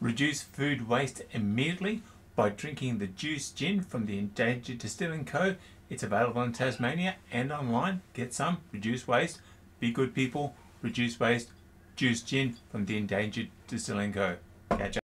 Reduce food waste immediately by drinking the Juice Gin from the Endangered Distilling Co. It's available in Tasmania and online. Get some, reduce waste, be good people, reduce waste. Juice Gin from the Endangered Distilling Co. Catch up.